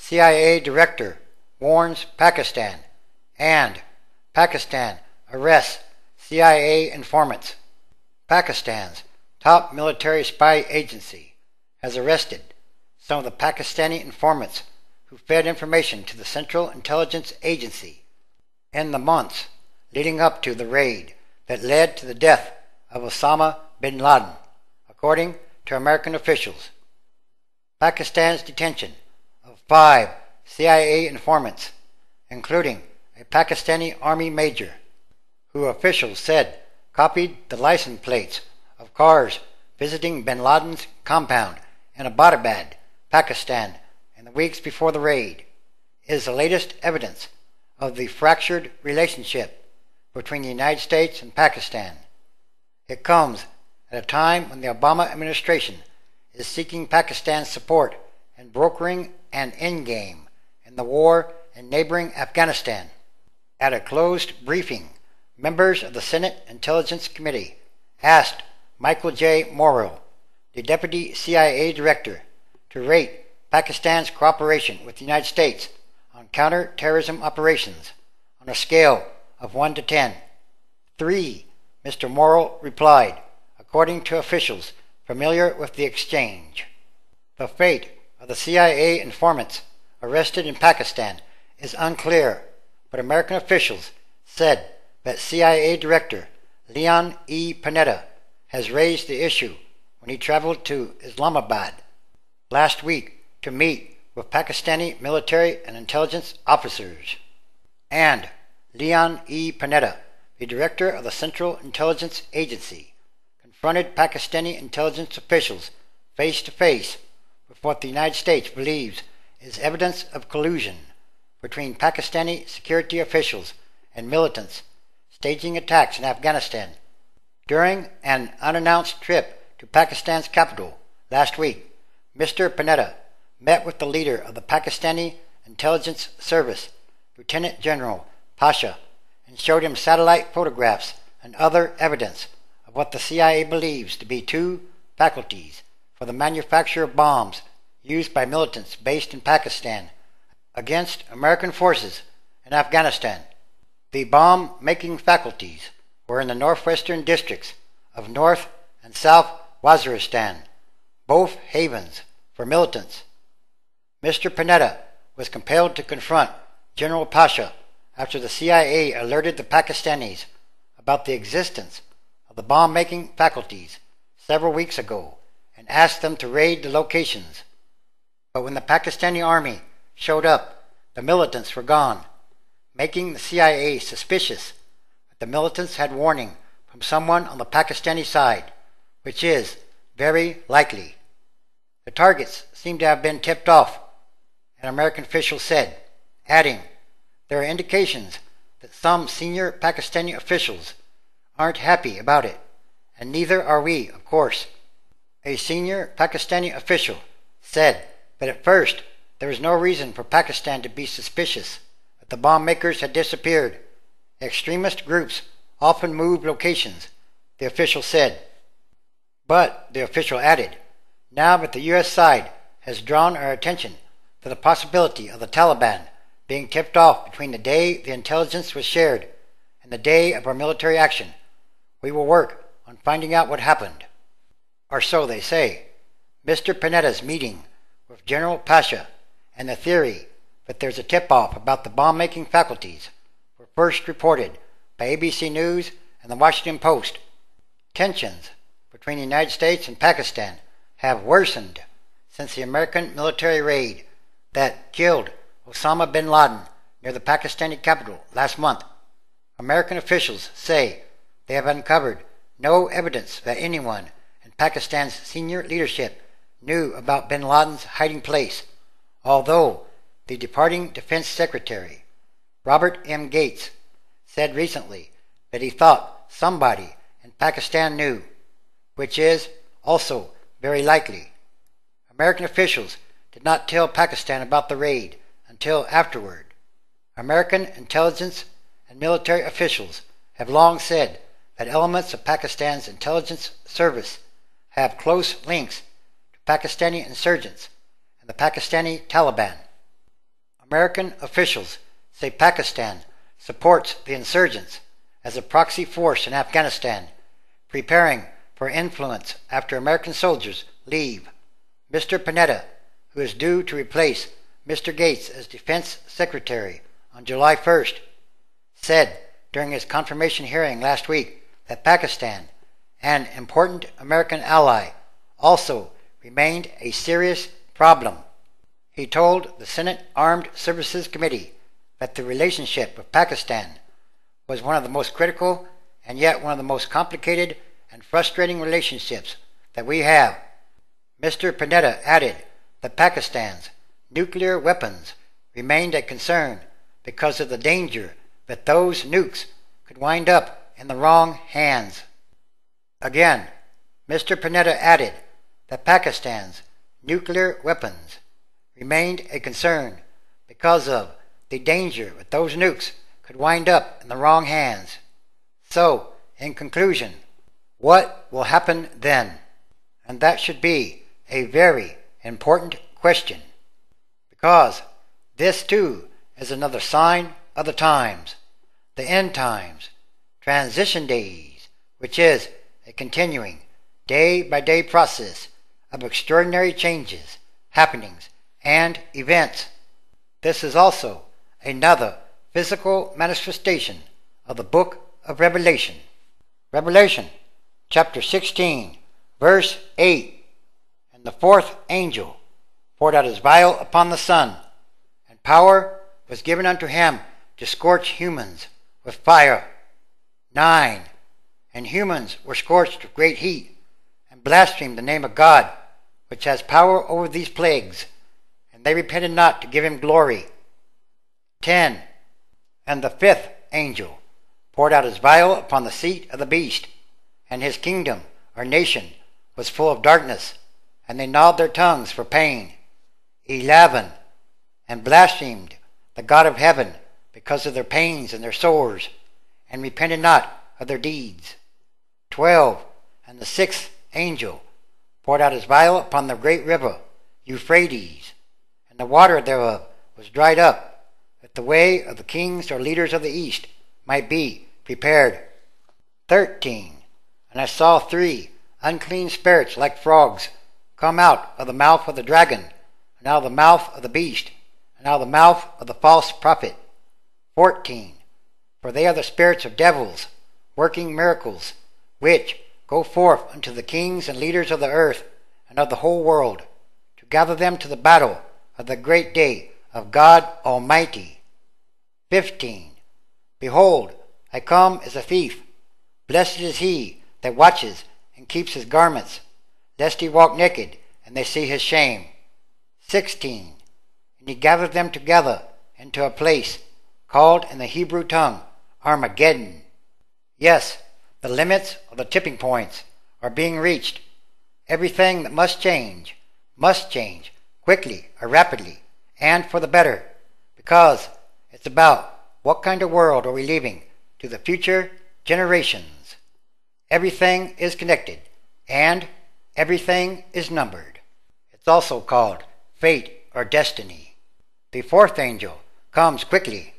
CIA director warns Pakistan, and Pakistan arrests CIA informants. Pakistan's top military spy agency has arrested some of the Pakistani informants who fed information to the Central Intelligence Agency in the months leading up to the raid that led to the death of Osama bin Laden, according to American officials. Pakistan's detention five CIA informants, including a Pakistani army major, who officials said copied the license plates of cars visiting bin Laden's compound in Abbottabad, Pakistan, in the weeks before the raid, is the latest evidence of the fractured relationship between the United States and Pakistan. It comes at a time when the Obama administration is seeking Pakistan's support in brokering an endgame in the war in neighboring Afghanistan. At a closed briefing, members of the Senate Intelligence Committee asked Michael J. Morrell, the Deputy CIA Director, to rate Pakistan's cooperation with the United States on counterterrorism operations on a scale of 1 to 10. 3, Mr. Morrell replied, according to officials familiar with the exchange. The fate of the CIA informants arrested in Pakistan is unclear, but American officials said that CIA Director Leon E. Panetta has raised the issue when he traveled to Islamabad last week to meet with Pakistani military and intelligence officers. And Leon E. Panetta, the director of the Central Intelligence Agency, confronted Pakistani intelligence officials face to face what the United States believes is evidence of collusion between Pakistani security officials and militants staging attacks in Afghanistan. During an unannounced trip to Pakistan's capital last week, Mr. Panetta met with the leader of the Pakistani Intelligence Service, Lieutenant General Pasha, and showed him satellite photographs and other evidence of what the CIA believes to be two faculties for the manufacture of bombs used by militants based in Pakistan against American forces in Afghanistan. The bomb making faculties were in the northwestern districts of North and South Waziristan, both havens for militants. Mr. Panetta was compelled to confront General Pasha after the CIA alerted the Pakistanis about the existence of the bomb making faculties several weeks ago and asked them to raid the locations. But when the Pakistani army showed up, the militants were gone, making the CIA suspicious that the militants had warning from someone on the Pakistani side, which is very likely. The targets seem to have been tipped off, an American official said, adding, There are indications that some senior Pakistani officials aren't happy about it, and neither are we, of course. A senior Pakistani official said that at first there was no reason for Pakistan to be suspicious that the bomb makers had disappeared. Extremist groups often move locations, the official said. But, the official added, now that the U.S. side has drawn our attention to the possibility of the Taliban being tipped off between the day the intelligence was shared and the day of our military action, we will work on finding out what happened. Or so they say. Mr. Panetta's meeting with General Pasha and the theory that there's a tip off about the bomb making faculties were first reported by ABC News and the Washington Post. Tensions between the United States and Pakistan have worsened since the American military raid that killed Osama bin Laden near the Pakistani capital last month. American officials say they have uncovered no evidence that anyone in Pakistan's senior leadership knew about bin Laden's hiding place, although the departing Defense Secretary, Robert M. Gates, said recently that he thought somebody in Pakistan knew, which is also very likely. American officials did not tell Pakistan about the raid until afterward. American intelligence and military officials have long said that elements of Pakistan's intelligence service have close links Pakistani insurgents and the Pakistani Taliban. American officials say Pakistan supports the insurgents as a proxy force in Afghanistan, preparing for influence after American soldiers leave. Mr. Panetta, who is due to replace Mr. Gates as Defense Secretary on July 1st, said during his confirmation hearing last week that Pakistan, an important American ally, also remained a serious problem. He told the Senate Armed Services Committee that the relationship with Pakistan was one of the most critical and yet one of the most complicated and frustrating relationships that we have. Mr. Panetta added that Pakistan's nuclear weapons remained a concern because of the danger that those nukes could wind up in the wrong hands. Again, Mr. Panetta added that Pakistan's nuclear weapons remained a concern because of the danger that those nukes could wind up in the wrong hands. So, in conclusion, what will happen then? And that should be a very important question. Because this too is another sign of the times, the end times, transition days, which is a continuing, day by day process of extraordinary changes, happenings, and events. This is also another physical manifestation of the book of Revelation. Revelation chapter 16, verse 8. And the fourth angel poured out his vial upon the sun, and power was given unto him to scorch humans with fire. 9. And humans were scorched with great heat, and blasphemed the name of God, which has power over these plagues, and they repented not to give him glory. 10. And the fifth angel poured out his vial upon the seat of the beast, and his kingdom or nation was full of darkness, and they gnawed their tongues for pain. 11. And blasphemed the God of heaven because of their pains and their sores, and repented not of their deeds. 12. And the sixth angel poured out his vial upon the great river, Euphrates, and the water thereof was dried up, that the way of the kings or leaders of the east might be prepared. 13. And I saw three unclean spirits like frogs come out of the mouth of the dragon, and out of the mouth of the beast, and out of the mouth of the false prophet. 14. For they are the spirits of devils, working miracles, which go forth unto the kings and leaders of the earth and of the whole world, to gather them to the battle of the great day of God Almighty. 15. Behold, I come as a thief. Blessed is he that watches and keeps his garments, lest he walk naked and they see his shame. 16. And he gathered them together into a place called in the Hebrew tongue Armageddon. Yes, the limits of the tipping points are being reached. Everything that must change must change quickly or rapidly and for the better because it's about what kind of world are we leaving to the future generations. Everything is connected and everything is numbered. It's also called fate or destiny. The fourth angel comes quickly